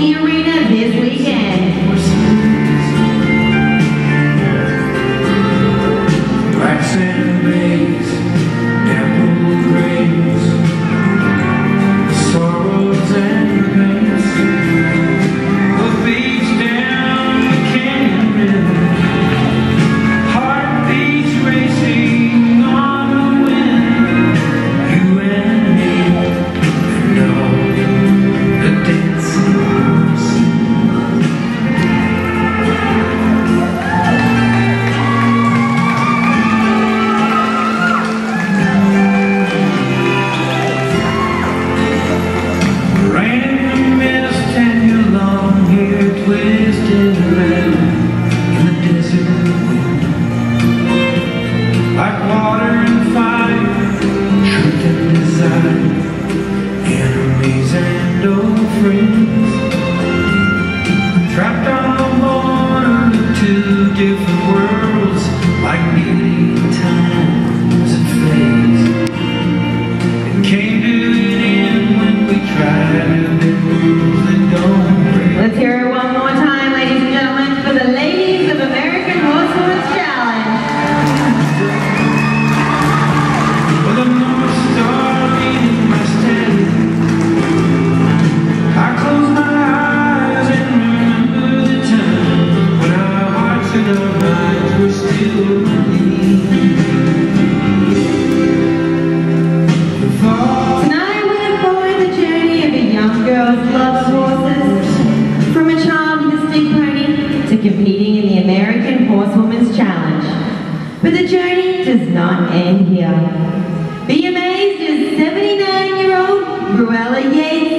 be real. give the world competing in the American Horsewoman's Challenge. But the journey does not end here. Be amazed as 79-year-old Ruella Yates